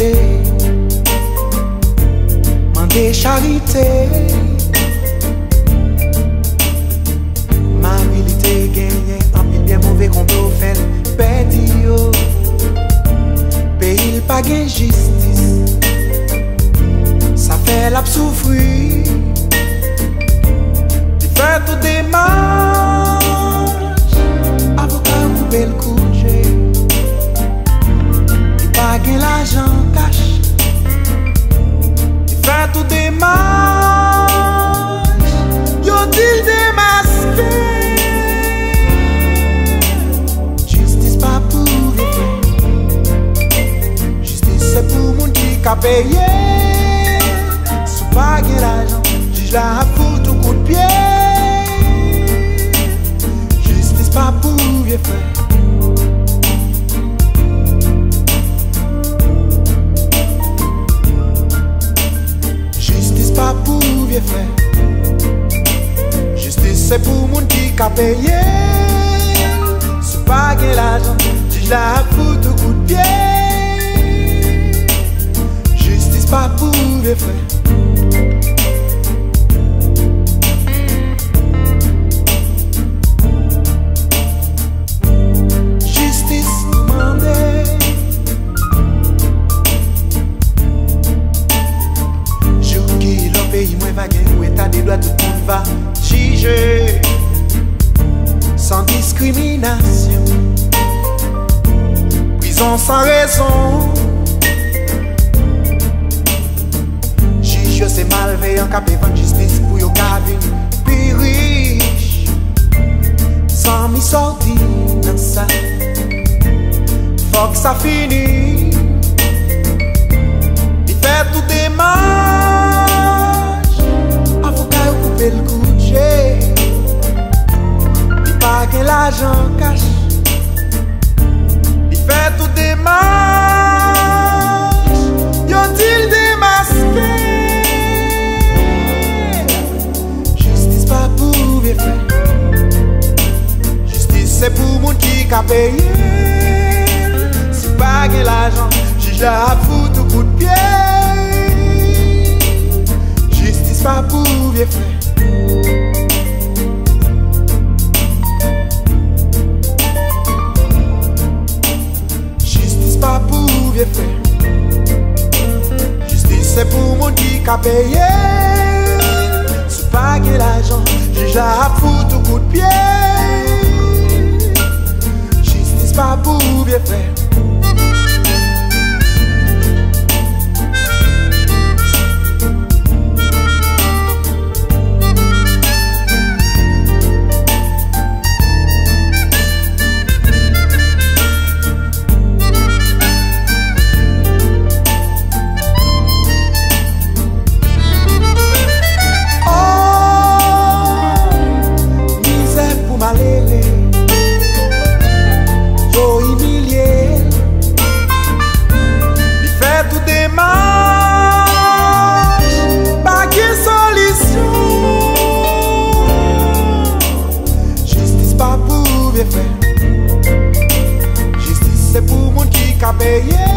mande. Mande charite Ma milite genye Anpil bien mouve kon pou fel Pedi yo. Pe il pa gen jistis Sa fel ap soufri Di fe tout demaj moun ki ka peye Sou pa gen l'ajan Juge la fout ou kou de pied. Justice pa pou vie fe Justice pa pou vie fe Justice se pou moun ki ka peye Sou pa gen l'ajan Juge la fout ou kou de pied jige Sans discrimination. Prison sans raison me solte dançar. Fox Safini De perto demais. Peye Si pa gen l'ajan Juge la fout ou kou de pied. Justice pa pou vie fè Justice pa pou vie fè Justice se pou moun ki ka peye Si pa gen l'ajan Juge la fout ou kou de pou vie ki ka